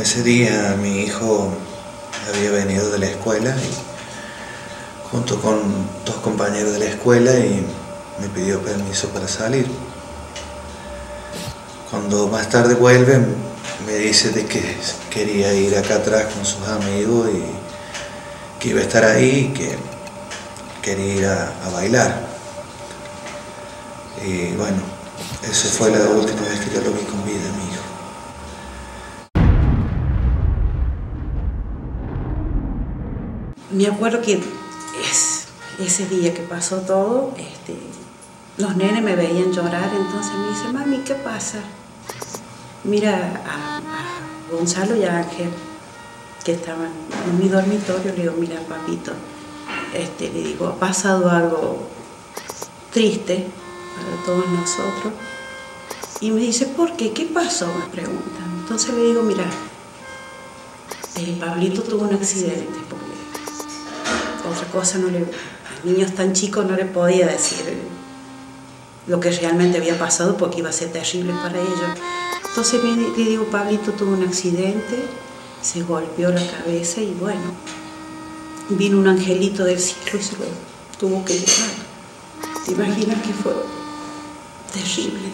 Ese día mi hijo había venido de la escuela y, junto con dos compañeros de la escuela y me pidió permiso para salir. Cuando más tarde vuelve me dice de que quería ir acá atrás con sus amigos y que iba a estar ahí y que quería ir a, bailar. Y bueno, esa fue la última vez que yo lo vi con vida, mi Me acuerdo que es, ese día que pasó todo, este, los nenes me veían llorar, entonces me dice, mami, ¿qué pasa? Mira a, Gonzalo y a Ángel, que estaban en mi dormitorio, le digo, mira papito, este, le digo, ha pasado algo triste para todos nosotros. Y me dice, ¿por qué? ¿Qué pasó? Me preguntan. Entonces le digo, mira, eh, Pablito tuvo un accidente, otra cosa no le... A niños tan chicos no le podía decir lo que realmente había pasado porque iba a ser terrible para ellos. Entonces le digo, Pablito tuvo un accidente, se golpeó la cabeza y bueno, vino un angelito del cielo y se lo tuvo que llevar. ¿Te imaginas que fue terrible?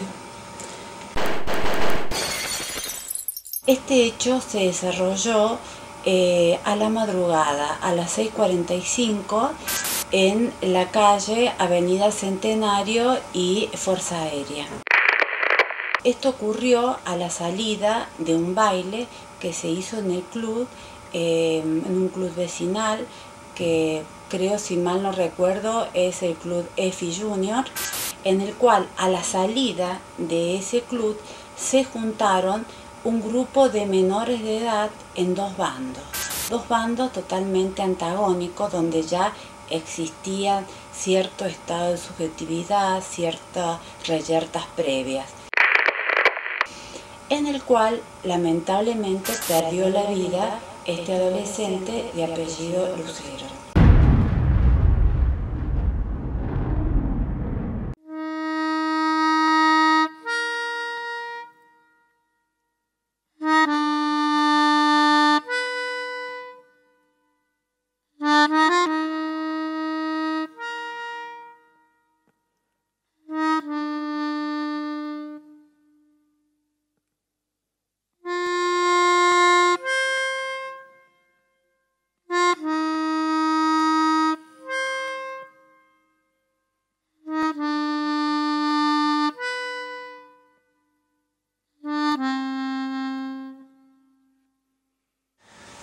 Este hecho se desarrolló eh, a la madrugada, a las 6.45, en la calle Avenida Centenario y Fuerza Aérea. Esto ocurrió a la salida de un baile que se hizo en el club, eh, en un club vecinal, que creo, si mal no recuerdo, es el club EFI Junior, en el cual a la salida de ese club se juntaron un grupo de menores de edad en dos bandos, dos bandos totalmente antagónicos donde ya existían cierto estado de subjetividad, ciertas reyertas previas, en el cual lamentablemente perdió la vida este adolescente de apellido Lucero.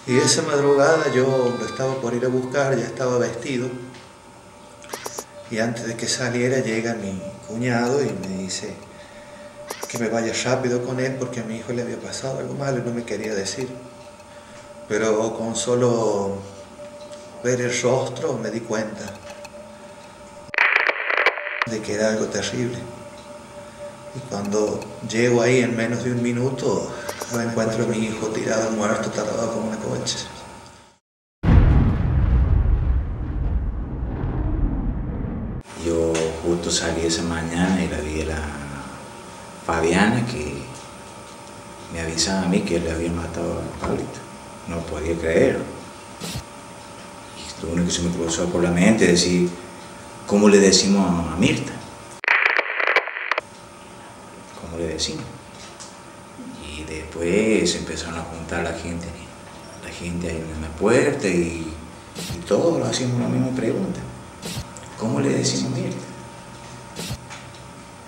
Y esa madrugada yo lo estaba por ir a buscar, ya estaba vestido. Y antes de que saliera llega mi cuñado y me dice que me vaya rápido con él porque a mi hijo le había pasado algo malo y no me quería decir. pero con solo ver el rostro me di cuenta de que era algo terrible. Y cuando llego ahí en menos de un minuto, me encuentro a mi hijo tirado muerto, tapado con una coche. Yo justo salí esa mañana y la vi a la Fabiana que me avisaba a mí que le había matado a Pablito. No podía creerlo. Y lo único que se me cruzó por la mente es decir, ¿cómo le decimos a Mirta? ¿Cómo le decimos? Después empezaron a juntar la gente, la gente ahí en la puerta y, y todos lo hacíamos la misma pregunta. ¿Cómo le decimos Mirta?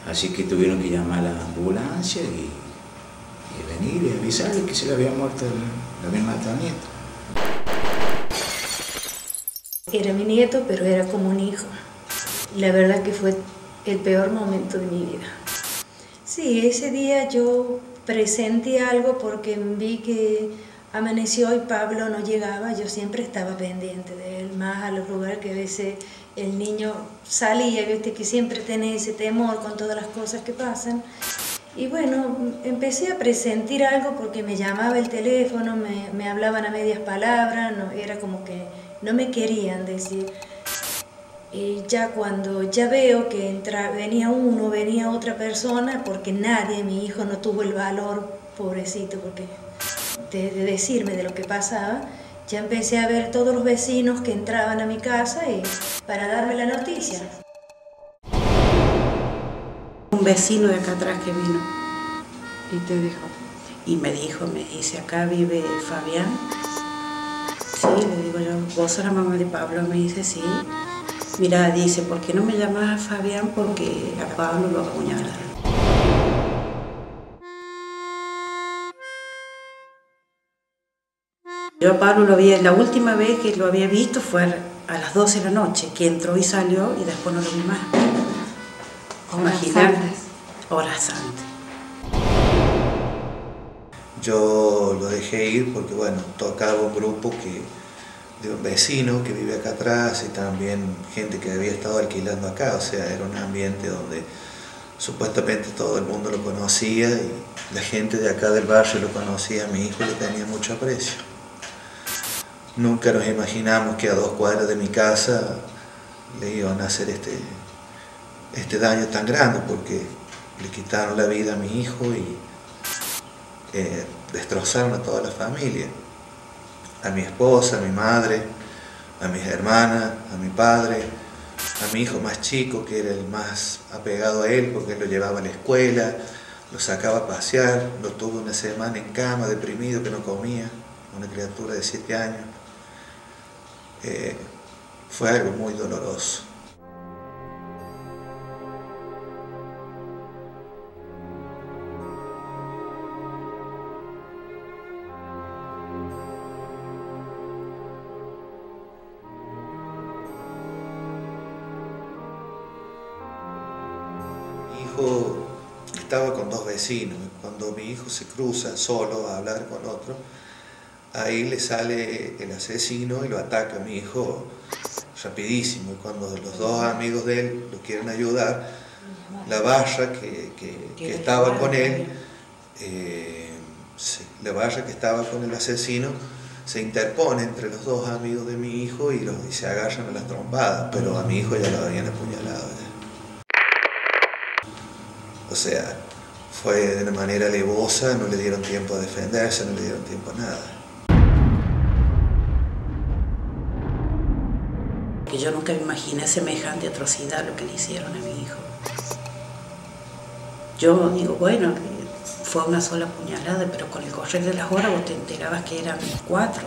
Así que tuvieron que llamar a la ambulancia y, venir y avisarle que se le había muerto, le habían matado nieto. Era mi nieto, pero era como un hijo. La verdad que fue el peor momento de mi vida. Sí, ese día yo presentí algo porque vi que amaneció y Pablo no llegaba. Yo siempre estaba pendiente de él, más a los lugares que a veces el niño salía, viste que siempre tenés ese temor con todas las cosas que pasan. Y bueno, empecé a presentir algo porque me llamaba el teléfono, me, me hablaban a medias palabras, no, era como que no me querían decir. Y ya cuando ya veo que entra, venía uno, venía otra persona, porque nadie, mi hijo no tuvo el valor, pobrecito, porque de, de decirme de lo que pasaba, ya empecé a ver todos los vecinos que entraban a mi casa y para darme la noticia. Un vecino de acá atrás que vino Y te dijo, y me dijo, me dice, acá vive Fabián. Sí, le digo yo, vos sos la mamá de Pablo, me dice, sí. Mira, dice, ¿por qué no me llamas a Fabián? Porque a Pablo lo apuñalaron. Yo a Pablo lo había, la última vez que lo había visto fue a las 12 de la noche, que entró y salió y después no lo vi más. Imaginar-. Horas antes. Yo lo dejé ir porque, bueno, tocaba un grupo que, un vecino que vive acá atrás y también gente que había estado alquilando acá, o sea, era un ambiente donde supuestamente todo el mundo lo conocía y la gente de acá del barrio lo conocía, mi hijo le tenía mucho aprecio. Nunca nos imaginamos que a dos cuadras de mi casa le iban a hacer este, este daño tan grande porque le quitaron la vida a mi hijo y eh, destrozaron a toda la familia, a mi esposa, a mi madre, a mis hermanas, a mi padre, a mi hijo más chico, que era el más apegado a él porque él lo llevaba a la escuela, lo sacaba a pasear, lo tuvo una semana en cama, deprimido, que no comía, una criatura de siete años. Eh, fue algo muy doloroso. Hijo estaba con dos vecinos. Cuando mi hijo se cruza solo a hablar con otro, ahí le sale el asesino y lo ataca a mi hijo rapidísimo. Y cuando los dos amigos de él lo quieren ayudar, la barra que, que- que estaba con él, eh, la barra que estaba con el asesino, se interpone entre los dos amigos de mi hijo y, los, y se agarran a las trompadas, pero a mi hijo ya lo habían apuñalado. O sea, fue de una manera alevosa, no le dieron tiempo a defenderse, no le dieron tiempo a nada. Que yo nunca me imaginé semejante atrocidad lo que le hicieron a mi hijo. Yo digo, bueno, fue una sola puñalada, pero con el correr de las horas vos te enterabas que eran cuatro.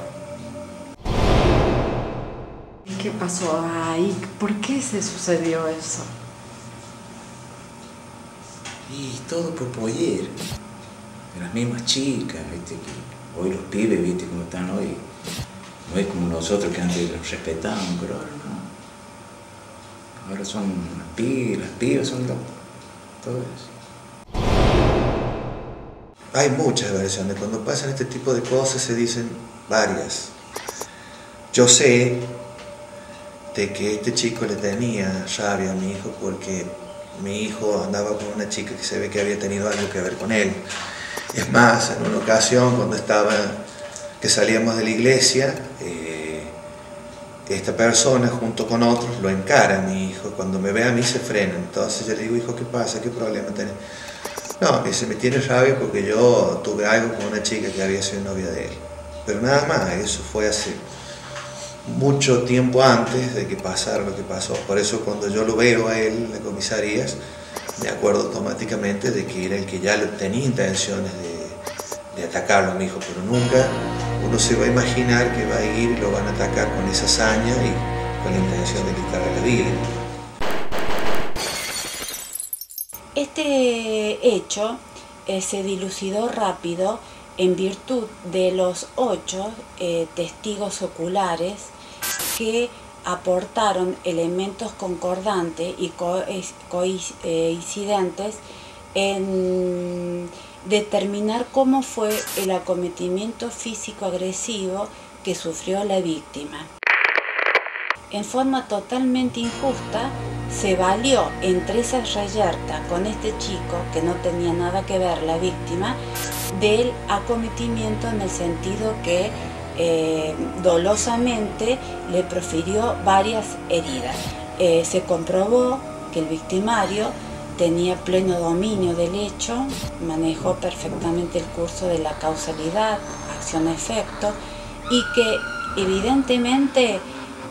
¿Y qué pasó ahí? ¿Por qué se sucedió eso? Y todo por poller. De las mismas chicas, ¿viste? Hoy los pibes, ¿viste? Como están hoy. No es como nosotros que antes los respetábamos, pero ahora no. Ahora son las pibas, las pibas son. Todo eso. Hay muchas versiones. Cuando pasan este tipo de cosas se dicen varias. Yo sé de que este chico le tenía rabia a mi hijo porque mi hijo andaba con una chica que se ve que había tenido algo que ver con él. Es más, en una ocasión cuando estaba, que salíamos de la iglesia, eh, esta persona junto con otros lo encara a mi hijo. Cuando me ve a mí se frena. Entonces yo le digo, hijo, ¿qué pasa? ¿Qué problema tenés? No, que se me tiene rabia porque yo tuve algo con una chica que había sido novia de él. Pero nada más, eso fue hace mucho tiempo antes de que pasara lo que pasó. Por eso cuando yo lo veo a él en las comisarías, me acuerdo automáticamente de que era el que ya tenía intenciones de, atacarlo a mi hijo, pero nunca uno se va a imaginar que va a ir y lo van a atacar con esa hazaña y con la intención de quitarle la vida. Este hecho eh, se dilucidó rápido en virtud de los ocho eh, testigos oculares que aportaron elementos concordantes y coincidentes en determinar cómo fue el acometimiento físico agresivo que sufrió la víctima. En forma totalmente injusta, se valió entre esa reyerta con este chico, que no tenía nada que ver la víctima, del acometimiento en el sentido que eh, dolosamente le profirió varias heridas. Eh, se comprobó que el victimario tenía pleno dominio del hecho, manejó perfectamente el curso de la causalidad, acción-efecto, y que evidentemente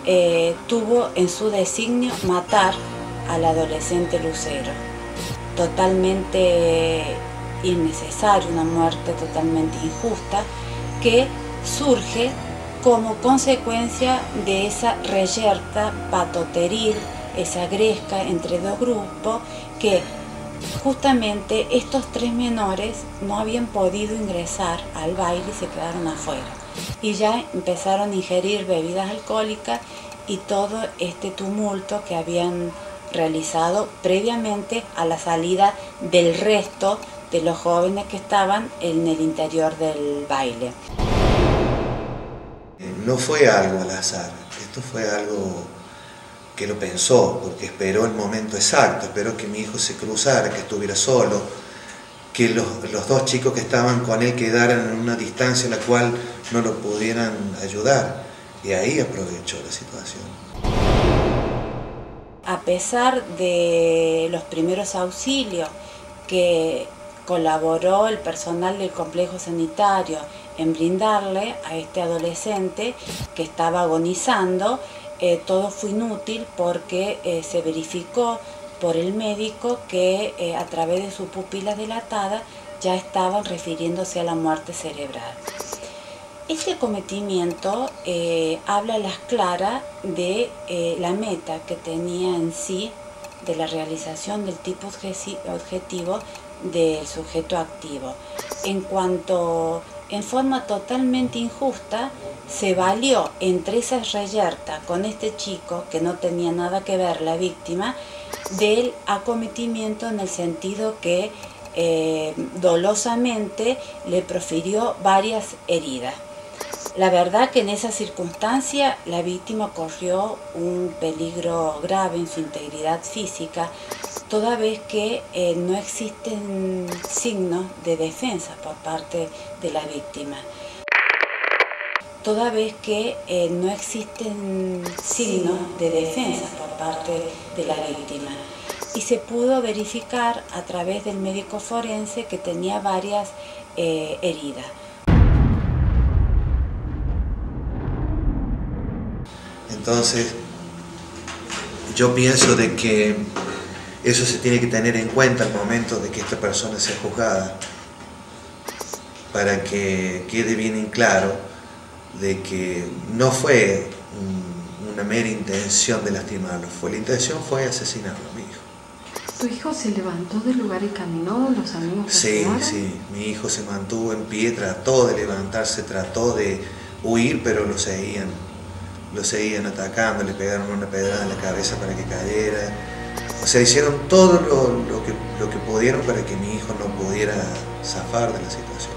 eh, tuvo en su designio matar al adolescente Lucero. Totalmente innecesario, una muerte totalmente injusta, que surge como consecuencia de esa reyerta patoteril, esa gresca entre dos grupos que justamente estos tres menores no habían podido ingresar al baile y se quedaron afuera. Y ya empezaron a ingerir bebidas alcohólicas y todo este tumulto que habían realizado previamente a la salida del resto de los jóvenes que estaban en el interior del baile. No fue algo al azar, esto fue algo que lo pensó, porque esperó el momento exacto, esperó que mi hijo se cruzara, que estuviera solo, que los, dos chicos que estaban con él quedaran en una distancia en la cual no lo pudieran ayudar. Y ahí aprovechó la situación. A pesar de los primeros auxilios que colaboró el personal del complejo sanitario en brindarle a este adolescente que estaba agonizando. Eh, todo fue inútil porque eh, se verificó por el médico que eh, a través de sus pupilas dilatadas ya estaban refiriéndose a la muerte cerebral. Este acometimiento habla a las claras de la meta que tenía en sí de la realización del tipo objetivo del sujeto activo. En cuanto en forma totalmente injusta, se valió entre esa reyerta con este chico, que no tenía nada que ver la víctima, del acometimiento en el sentido que eh, dolosamente le profirió varias heridas. La verdad que en esa circunstancia la víctima corrió un peligro grave en su integridad física, toda vez que eh, no existen signos de defensa por parte de la víctima. Toda vez que eh, no existen signos de defensa por parte de la víctima. Y se pudo verificar a través del médico forense que tenía varias eh, heridas. Entonces, yo pienso de que eso se tiene que tener en cuenta al momento de que esta persona sea juzgada, para que quede bien en claro de que no fue una mera intención de lastimarlo, fue la intención fue asesinarlo a mi hijo. ¿Tu hijo se levantó del lugar y caminó? ¿Los amigos Sí, sí, mi hijo se mantuvo en pie, trató de levantarse, trató de huir, pero lo seguían, lo seguían atacando, le pegaron una pedrada en la cabeza para que cayera, o sea, hicieron todo lo, que, lo que pudieron para que mi hijo no pudiera zafar de la situación.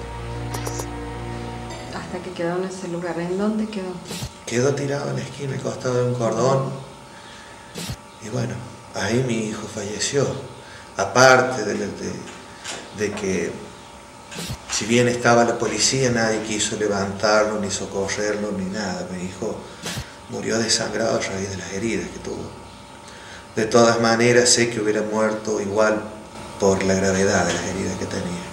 Hasta que quedó en ese lugar. ¿En dónde quedó? Quedó tirado en la esquina, al costado de un cordón. Y bueno, ahí mi hijo falleció. Aparte de, de, de que, si bien estaba la policía, nadie quiso levantarlo, ni socorrerlo, ni nada. Mi hijo murió desangrado a raíz de las heridas que tuvo. De todas maneras, sé que hubiera muerto igual por la gravedad de las heridas que tenía.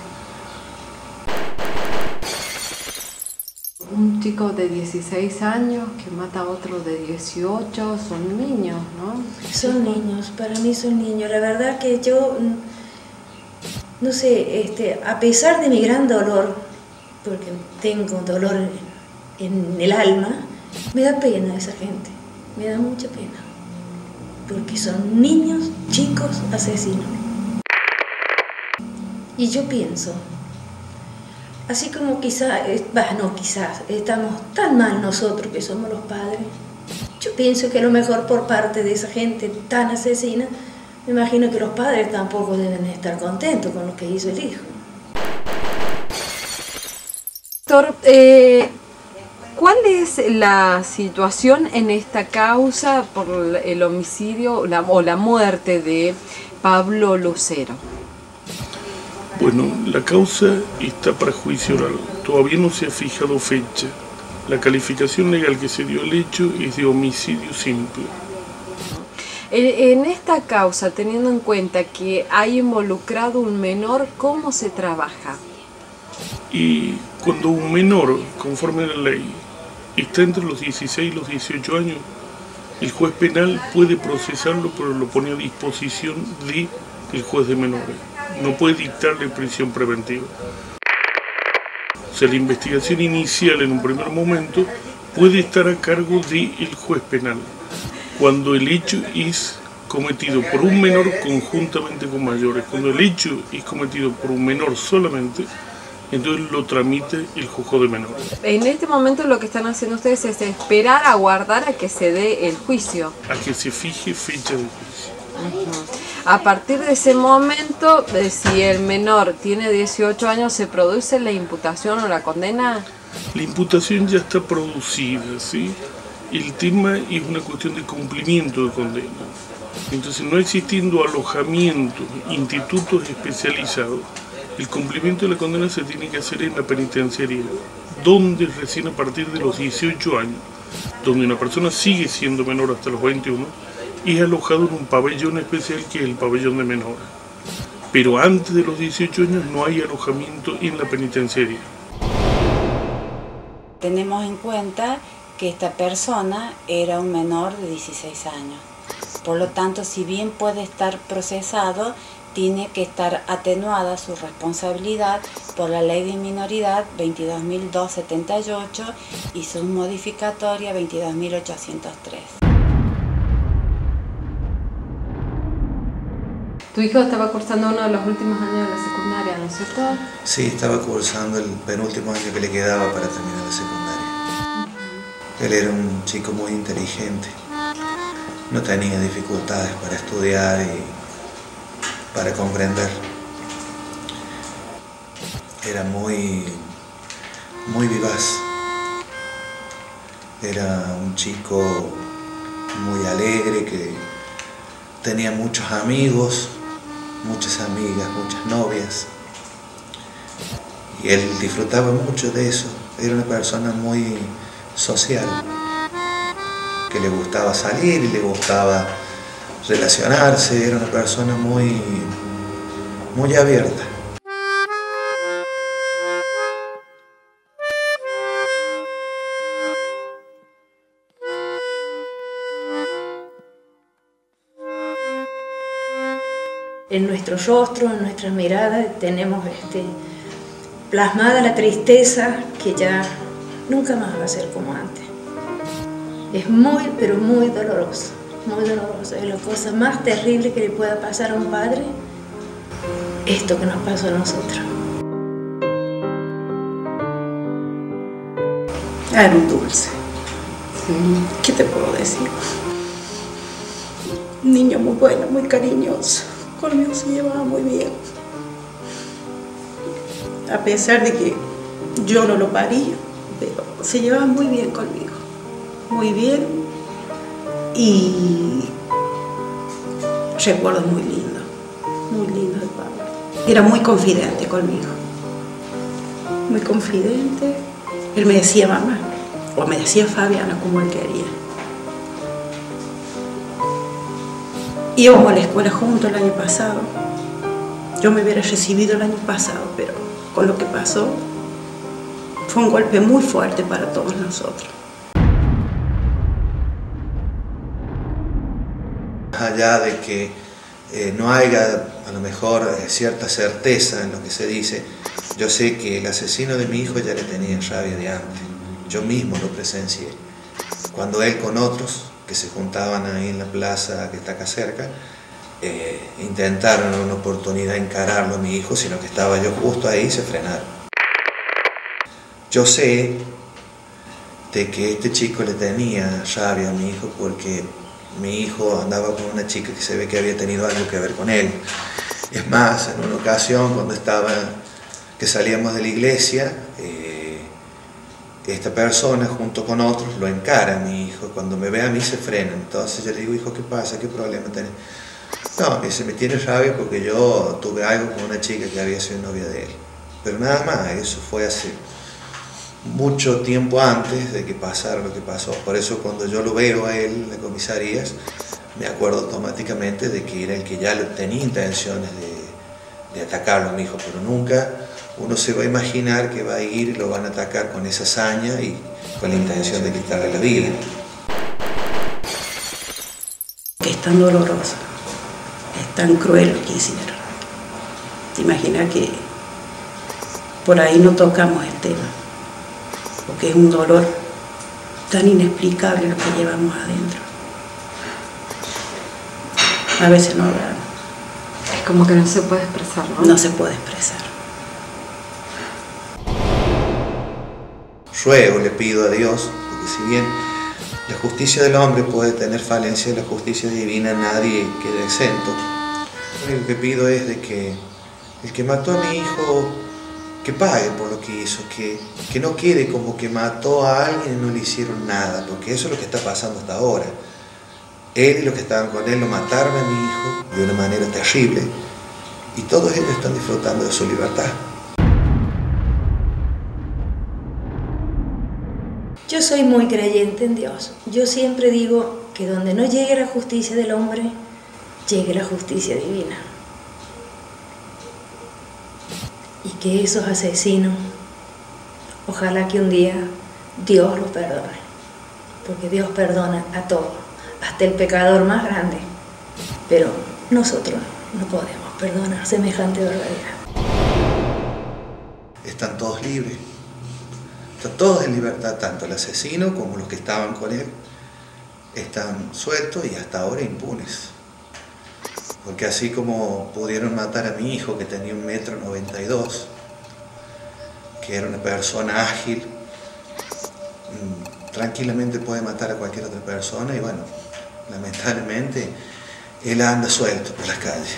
Un chico de 16 años que mata a otro de 18, son niños, ¿no? Son niños, para mí son niños. La verdad que yo, mm, no sé, este, a pesar de mi gran dolor, porque tengo dolor en el alma, me da pena esa gente, me da mucha pena, porque son niños, chicos, asesinos. Y yo pienso, así como quizás, no quizás, estamos tan mal nosotros que somos los padres, yo pienso que lo mejor por parte de esa gente tan asesina, me imagino que los padres tampoco deben estar contentos con lo que hizo el hijo. Doctor, eh, ¿cuál es la situación en esta causa por el homicidio la, o la muerte de Pablo Lucero? Bueno, la causa está para juicio oral. Todavía no se ha fijado fecha. La calificación legal que se dio al hecho es de homicidio simple. En esta causa, teniendo en cuenta que hay involucrado un menor, ¿cómo se trabaja? Y cuando un menor, conforme a la ley, está entre los 16 y los 18 años, el juez penal puede procesarlo, pero lo pone a disposición del el juez de menores no puede dictarle prisión preventiva. O sea, la investigación inicial en un primer momento puede estar a cargo del juez penal, cuando el hecho es cometido por un menor conjuntamente con mayores. Cuando el hecho es cometido por un menor solamente, entonces lo tramite el juzgado de menores. En este momento lo que están haciendo ustedes es esperar, aguardar a que se dé el juicio. A que se fije fecha de juicio. A partir de ese momento, de si el menor tiene 18 años, ¿se produce la imputación o la condena? La imputación ya está producida, ¿sí? El tema es una cuestión de cumplimiento de condena. Entonces, no existiendo alojamientos, institutos especializados, el cumplimiento de la condena se tiene que hacer en la penitenciaría, donde recién a partir de los 18 años, donde una persona sigue siendo menor hasta los 21, y alojado en un pabellón especial que es el pabellón de menores. Pero antes de los 18 años no hay alojamiento en la penitenciaría. Tenemos en cuenta que esta persona era un menor de 16 años. Por lo tanto, si bien puede estar procesado, tiene que estar atenuada su responsabilidad por la ley de minoridad 22.278 y su modificatoria 22.803. Tu hijo estaba cursando uno de los últimos años de la secundaria, ¿no es cierto? Sí, estaba cursando el penúltimo año que le quedaba para terminar la secundaria. Él era un chico muy inteligente, no tenía dificultades para estudiar y para comprender. Era muy, muy vivaz. Era un chico muy alegre que tenía muchos amigos, muchas amigas, muchas novias. Y él disfrutaba mucho de eso. Era una persona muy social, que le gustaba salir y le gustaba relacionarse. Era una persona muy, muy abierta. en nuestro rostro, en nuestra mirada, tenemos este, plasmada la tristeza que ya nunca más va a ser como antes. Es muy, pero muy doloroso, muy doloroso. Es la cosa más terrible que le pueda pasar a un padre, esto que nos pasó a nosotros. Era un dulce. ¿Qué te puedo decir? Un niño muy bueno, muy cariñoso conmigo se llevaba muy bien. A pesar de que yo no lo parí, pero se llevaba muy bien conmigo, muy bien y recuerdo muy lindo, muy lindo de Pablo. Era muy confidente conmigo, muy confidente. Él me decía mamá, o me decía Fabiana como él quería. Íbamos a la escuela juntos el año pasado. Yo me hubiera recibido el año pasado, pero con lo que pasó fue un golpe muy fuerte para todos nosotros. Allá de que eh, no haya a lo mejor eh, cierta certeza en lo que se dice, yo sé que el asesino de mi hijo ya le tenía rabia de antes. Yo mismo lo presencié. Cuando él con otros que se juntaban ahí en la plaza que está acá cerca, eh, intentaron una oportunidad encararlo a mi hijo, sino que estaba yo justo ahí y se frenaron. Yo sé de que este chico le tenía rabia a mi hijo porque mi hijo andaba con una chica que se ve que había tenido algo que ver con él. Es más, en una ocasión cuando estaba, que salíamos de la iglesia, eh, esta persona junto con otros lo encara a mi hijo. Cuando me ve a mí se frena. Entonces yo le digo, hijo, ¿qué pasa? ¿Qué problema tenés? No, que se me tiene rabia porque yo tuve algo con una chica que había sido novia de él. Pero nada más, eso fue hace mucho tiempo antes de que pasara lo que pasó. Por eso cuando yo lo veo a él en la comisaría, me acuerdo automáticamente de que era el que ya tenía intenciones de, atacarlo a mi hijo, pero nunca uno se va a imaginar que va a ir y lo van a atacar con esa hazaña y con la intención de quitarle la vida. Es tan doloroso, es tan cruel lo que. Te imaginas que por ahí no tocamos el tema porque es un dolor tan inexplicable lo que llevamos adentro. A veces no hablamos. Es como que no se puede expresar, ¿no? No se puede expresar. Ruego, le pido a Dios, porque si bien la justicia del hombre puede tener falencia, la justicia divina nadie queda exento. Lo único que pido es de que el que mató a mi hijo que pague por lo que hizo, que, que no quede como que mató a alguien y no le hicieron nada, porque eso es lo que está pasando hasta ahora. Él y los que estaban con él lo mataron a mi hijo de una manera terrible y todos ellos están disfrutando de su libertad. Yo soy muy creyente en Dios. Yo siempre digo que donde no llegue la justicia del hombre, llegue la justicia divina. y que esos asesinos, ojalá que un día Dios los perdone, porque Dios perdona a todos, hasta el pecador más grande, pero nosotros no podemos perdonar semejante barbaridad. Están todos libres, están todos en libertad, tanto el asesino como los que estaban con él, están sueltos y hasta ahora impunes. Porque así como pudieron matar a mi hijo que tenía un metro noventa y dos, que era una persona ágil, mm, tranquilamente puede matar a cualquier otra persona y bueno, lamentablemente él anda suelto por las calles.